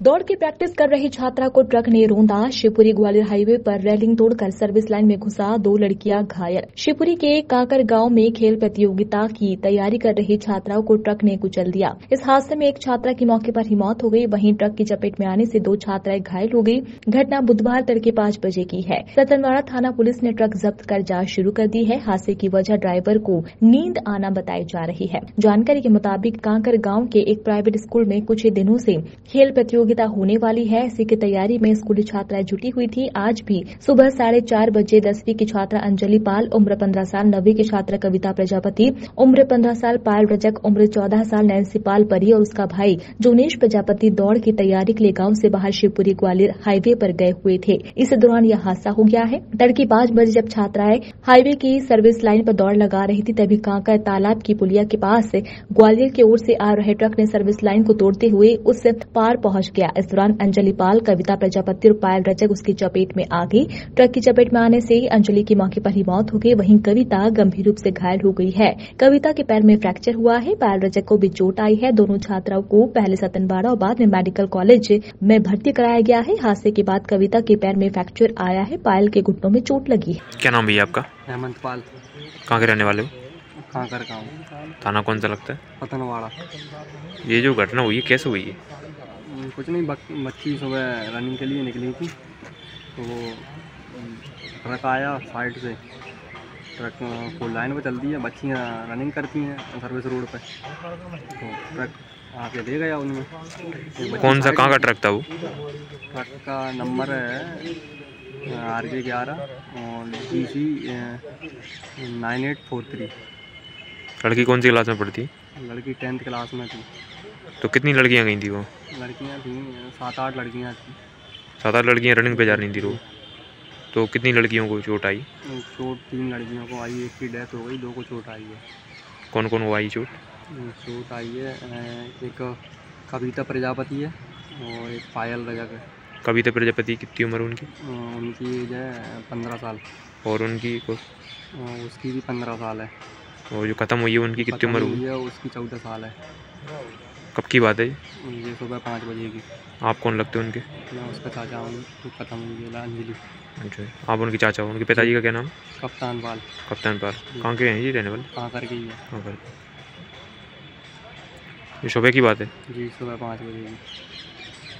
दौड़ की प्रैक्टिस कर रही छात्रा को ट्रक ने रोंदा। शिवपुरी ग्वालियर हाईवे पर रेलिंग तोड़कर सर्विस लाइन में घुसा। दो लड़कियाँ घायल। शिवपुरी के काकर गाँव में खेल प्रतियोगिता की तैयारी कर रही छात्राओं को ट्रक ने कुचल दिया। इस हादसे में एक छात्रा की मौके पर ही मौत हो गई। वहीं ट्रक की चपेट में आने से दो छात्राएँ घायल हो गई। घटना बुधवार तड़के पाँच बजे की है। रतनवाड़ा थाना पुलिस ने ट्रक जब्त कर जाँच शुरू कर दी है। हादसे की वजह ड्राइवर को नींद आना बताई जा रही है। जानकारी के मुताबिक कांकर गाँव के एक प्राइवेट स्कूल में कुछ ही दिनों से खेल प्रतियोगिता होने वाली है। इसी की तैयारी में स्कूली छात्राएँ जुटी हुई थी। आज भी सुबह साढ़े चार बजे दसवीं की छात्रा अंजलि पाल, उम्र पंद्रह साल, नवी की छात्रा कविता प्रजापति, उम्र पंद्रह साल पायल रजक, उम्र चौदह साल नैन्सी पाल परी और उसका भाई जोनेश प्रजापति दौड़ की तैयारी के लिए गाँव से बाहर शिवपुरी ग्वालियर हाईवे पर गए हुए थे। इस दौरान यह हादसा हो गया है। तड़के पाँच बजे जब छात्राएँ हाईवे की सर्विस लाइन पर दौड़ लगा रही थी, तभी कांकर तालाब की पुलिया के पास ग्वालियर की ओर से आ रहे ट्रक ने सर्विस लाइन को तोड़ते हुए उस पार पहुँच गया इस दौरान अंजलि पाल कविता प्रजापति और पायल रजक उसकी चपेट में आ गई ट्रक की चपेट में आने से अंजलि की मौके पर ही मौत हो गई। वहीं कविता गंभीर रूप से घायल हो गई है। कविता के पैर में फ्रैक्चर हुआ है। पायल रजक को भी चोट आई है। दोनों छात्राओं को पहले सतनबाड़ा और बाद में मेडिकल कॉलेज में भर्ती कराया गया है। हादसे के बाद कविता के पैर में फ्रैक्चर आया है। पायल के घुटनों में चोट लगी है। क्या नाम भैया आपका? हेमंत पाल। कहाँ के रहने वाले हो? कांकर गाँव। थाना कौन सा लगता है? पतनवाड़ा। ये जो घटना हुई है कैसे हुई है? कुछ नहीं बक- बच्ची सुबह रनिंग के लिए निकली थी। तो वो ट्रक आया साइड से। ट्रक को लाइन पर चलती है बच्चियाँ रनिंग करती हैं सर्विस रोड पे। तो ट्रक आके दे गया उनमें कौन सा कहाँ का ट्रक था वो? ट्रक का नंबर है आर जे ग्यारह और D C nine eight four three. लड़की कौन सी क्लास में पढ़ती? लड़की टेंथ क्लास में थी। तो कितनी लड़कियाँ गई थी वो? लड़कियाँ थी सात आठ लड़कियाँ थी। सात आठ लड़कियाँ रनिंग पे जा रही थी रोज? तो कितनी लड़कियों को चोट आई? चोट तीन लड़कियों को आई एक की डेथ हो गई दो को चोट आई है। कौन कौन वो आई चोट? चोट आई है एक कविता प्रजापति है और एक पायल रजक है कविता प्रजापति कितनी उम्र उनकी? उनकी एज है पंद्रह साल। और उनकी को- उसकी भी पंद्रह साल है। और जो ख़त्म हुई है उनकी कितनी उम्र हुई? हुई है उसकी चौदह साल है। कब की बात है ये? सुबह पाँच बजे की। आप कौन लगते हैं उनके? मैं उसका चाचा हूँ पता हुई अंजलि। अच्छा आप उनके चाचा हो उनके पिताजी का क्या नाम? कप्तान पाल कप्तान पाल कहाँ के हैं ये रहने वाले? कहाँ कर ही है। कहाँ ये सुबह की बात है? जी सुबह पाँच बजे की।